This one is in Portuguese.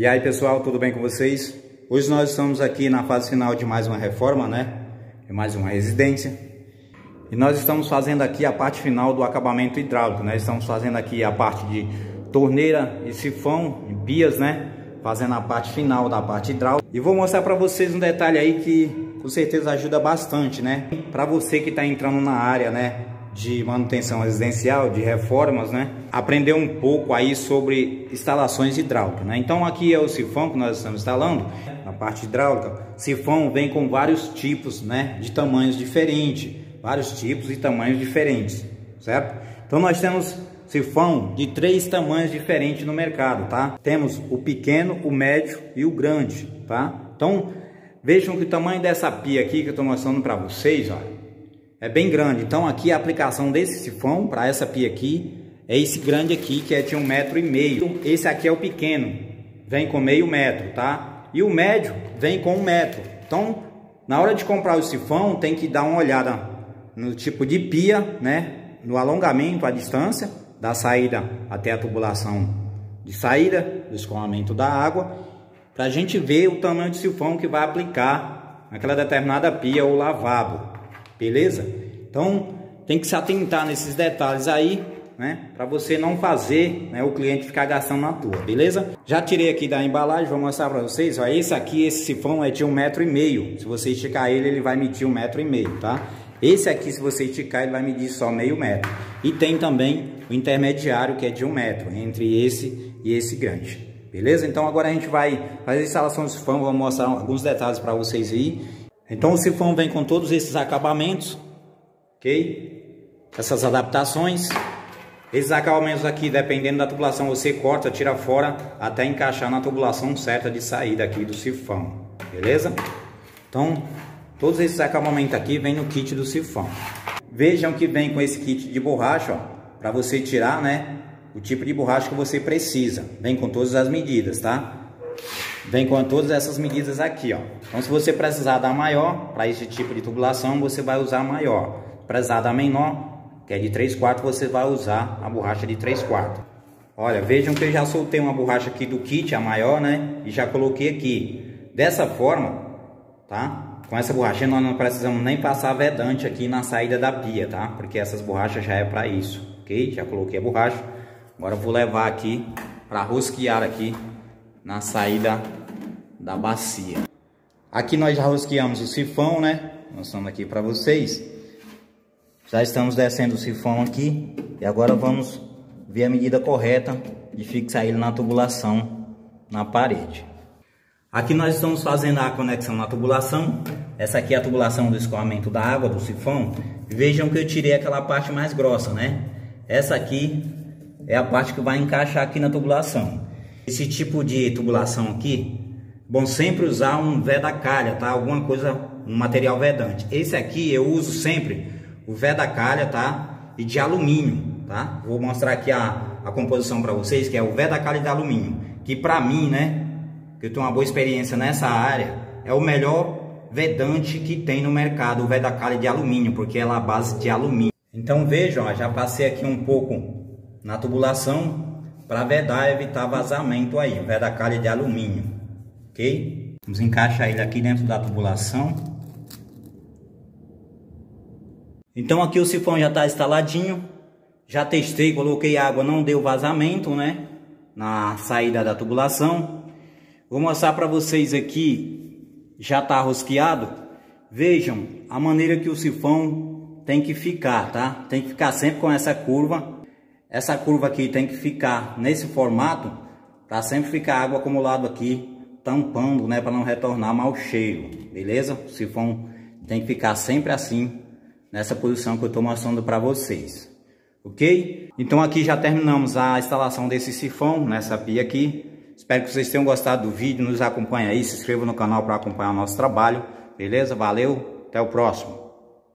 E aí pessoal, tudo bem com vocês? Hoje nós estamos aqui na fase final de mais uma reforma, né? De mais uma residência. E nós estamos fazendo aqui a parte final do acabamento hidráulico, né? Estamos fazendo aqui a parte de torneira e sifão, e pias, né? Fazendo a parte final da parte hidráulica. E vou mostrar para vocês um detalhe aí que com certeza ajuda bastante, né? Para você que está entrando na área, né? De manutenção residencial, de reformas, né? Aprender um pouco aí sobre instalações hidráulicas, né? Então aqui é o sifão que nós estamos instalando, na parte hidráulica. Sifão vem com vários tipos, né? De tamanhos diferentes, vários tipos e tamanhos diferentes, certo? Então nós temos sifão de três tamanhos diferentes no mercado, tá? Temos o pequeno, o médio e o grande, tá? Então vejam que o tamanho dessa pia aqui que eu estou mostrando para vocês, olha é bem grande. Então aqui a aplicação desse sifão para essa pia aqui é esse grande aqui que é de um metro e meio. Esse aqui é o pequeno, vem com meio metro, tá? E o médio vem com um metro. Então na hora de comprar o sifão tem que dar uma olhada no tipo de pia, né? No alongamento, a distância da saída até a tubulação de saída, do escoamento da água, para a gente ver o tamanho de sifão que vai aplicar naquela determinada pia ou lavabo. Beleza? Então, tem que se atentar nesses detalhes aí, né? Para você não fazer né, o cliente ficar gastando na tua, beleza? Já tirei aqui da embalagem, vou mostrar para vocês. Ó, esse aqui, esse sifão é de um metro e meio. Se você esticar ele, ele vai medir um metro e meio, tá? Esse aqui, se você esticar, ele vai medir só meio metro. E tem também o intermediário, que é de um metro, entre esse e esse grande. Beleza? Então agora a gente vai fazer a instalação do sifão, vou mostrar alguns detalhes para vocês aí. Então o sifão vem com todos esses acabamentos, ok? Essas adaptações. Esses acabamentos aqui, dependendo da tubulação, você corta, tira fora, até encaixar na tubulação certa de saída aqui do sifão, beleza? Então, todos esses acabamentos aqui vêm no kit do sifão. Vejam que vem com esse kit de borracha, ó, para você tirar, né, o tipo de borracha que você precisa. Vem com todas as medidas, tá? Vem com todas essas medidas aqui, ó. Então, se você precisar da maior, para esse tipo de tubulação, você vai usar a maior. Precisar da menor, que é de 3 quartos, você vai usar a borracha de 3 quartos. Olha, vejam que eu já soltei uma borracha aqui do kit, a maior, né? E já coloquei aqui. Dessa forma, tá? Com essa borracha nós não precisamos nem passar vedante aqui na saída da pia, tá? Porque essas borrachas já é para isso, ok? Já coloquei a borracha. Agora eu vou levar aqui para rosquear aqui na saída da bacia. Aqui nós já rosqueamos o sifão, né? Mostrando aqui para vocês. Já estamos descendo o sifão aqui. E agora vamos ver a medida correta de fixar ele na tubulação na parede. Aqui nós estamos fazendo a conexão na tubulação. Essa aqui é a tubulação do escoamento da água do sifão. Vejam que eu tirei aquela parte mais grossa, né? Essa aqui é a parte que vai encaixar aqui na tubulação. Esse tipo de tubulação aqui, bom sempre usar um calha, tá? Alguma coisa, um material vedante. Esse aqui eu uso sempre o calha, tá? E de alumínio, tá? Vou mostrar aqui a, a composição para vocês, que é o calha de alumínio. Que para mim, né, que eu tenho uma boa experiência nessa área, é o melhor vedante que tem no mercado, o calha de alumínio, porque ela é a base de alumínio. Então vejam, ó, já passei aqui um pouco na tubulação, para vedar evitar vazamento aí, veda calha de alumínio, ok? Vamos encaixar ele aqui dentro da tubulação. Então aqui o sifão já está instaladinho, já testei, coloquei água, não deu vazamento, né? Na saída da tubulação. Vou mostrar para vocês aqui, já está rosqueado. Vejam a maneira que o sifão tem que ficar, tá? Tem que ficar sempre com essa curva essa curva aqui tem que ficar nesse formato para sempre ficar água acumulada aqui, tampando, né, para não retornar mau cheiro, beleza? O sifão tem que ficar sempre assim, nessa posição que eu estou mostrando para vocês, ok? Então aqui já terminamos a instalação desse sifão nessa pia aqui. Espero que vocês tenham gostado do vídeo, nos acompanhe aí, se inscreva no canal para acompanhar o nosso trabalho, beleza? Valeu, até o próximo.